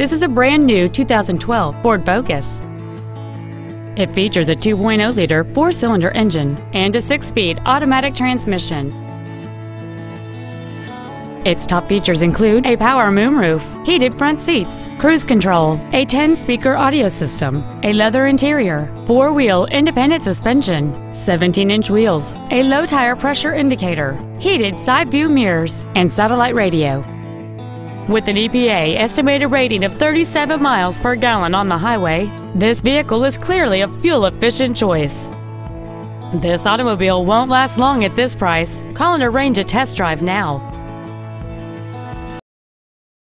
This is a brand new 2012 Ford Focus. It features a 2.0-liter four-cylinder engine and a six-speed automatic transmission. Its top features include a power moonroof, heated front seats, cruise control, a 10-speaker audio system, a leather interior, four-wheel independent suspension, 17-inch wheels, a low tire pressure indicator, heated side view mirrors, and satellite radio. With an EPA estimated rating of 37 miles per gallon on the highway, this vehicle is clearly a fuel-efficient choice. This automobile won't last long at this price. Call and arrange a test drive now.